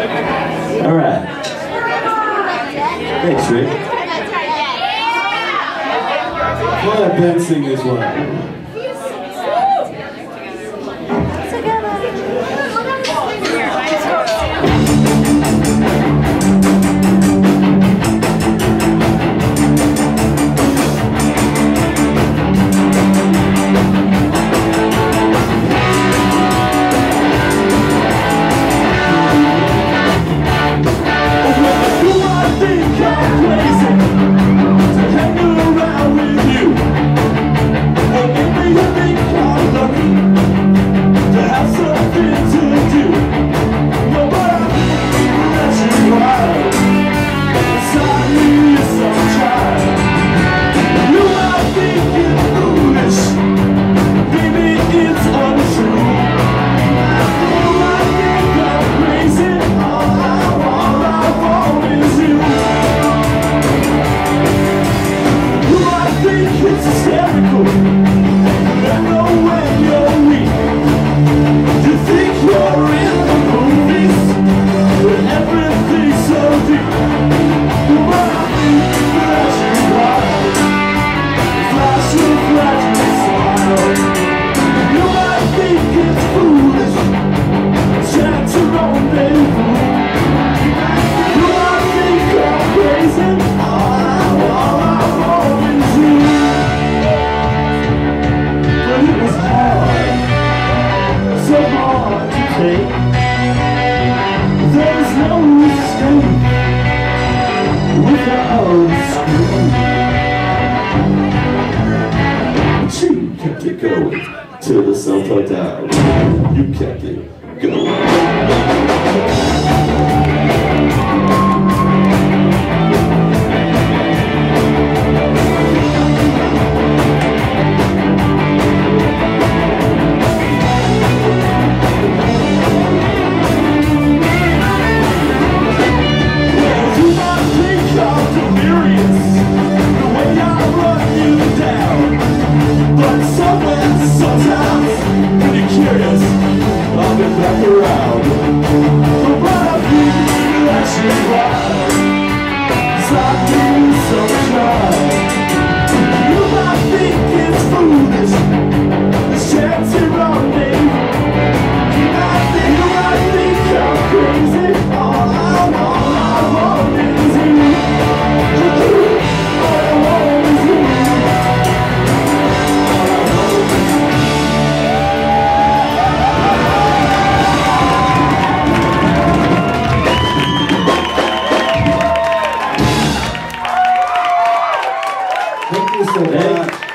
All right. Thanks, Rick. We'll let Ben sing this one. There's no escape without scream. She kept it going till the sun fell down. You kept it going. Thank you so much.